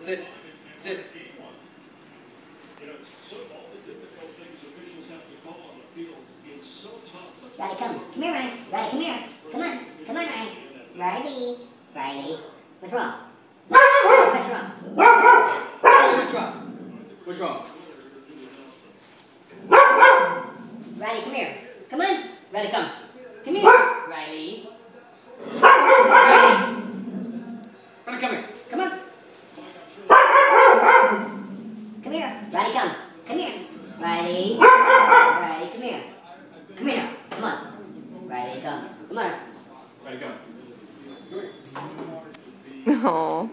Sit. Sit. Riley, come. Come here, Ryan. Riley, come here. Come on. Come on, Ryan. Riley. Riley. What's wrong? What's wrong? What's wrong? What's wrong? Riley, come here. Come on. Riley, come. Come here. Riley. Riley. Riley, come here. Come on. Come here. Riley, come. Come here. Riley. Riley, come here. Come here now. Come on. Riley, come. Come on. Riley, come. Aww.